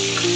Bye.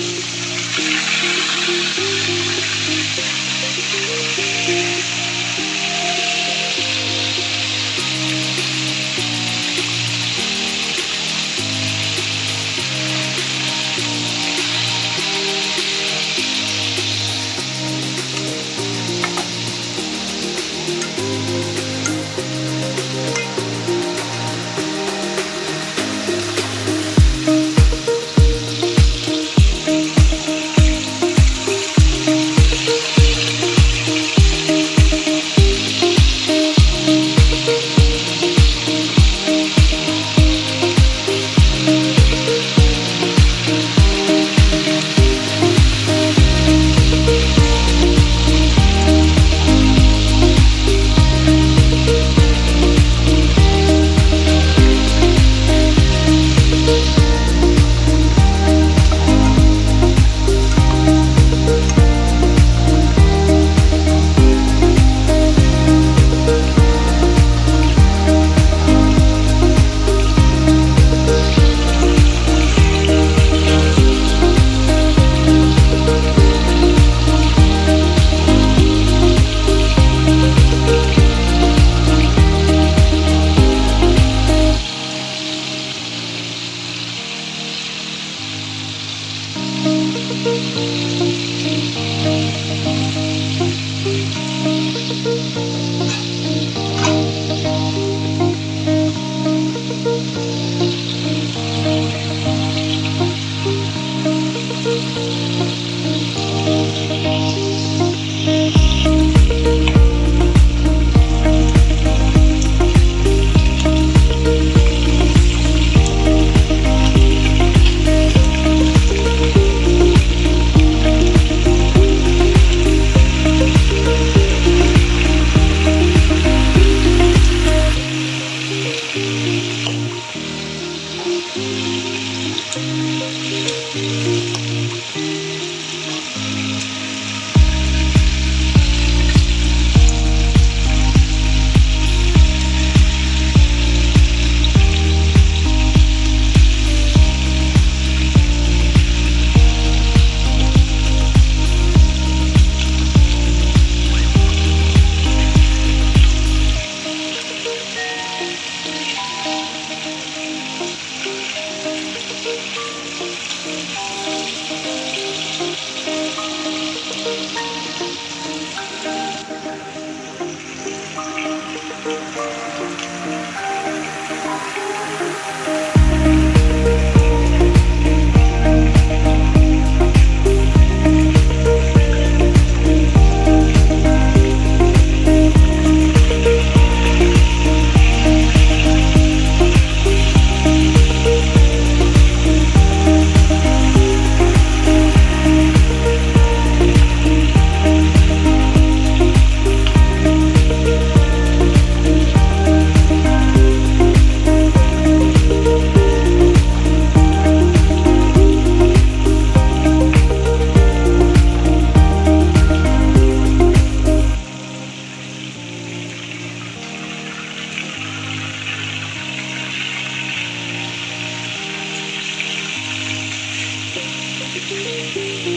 Música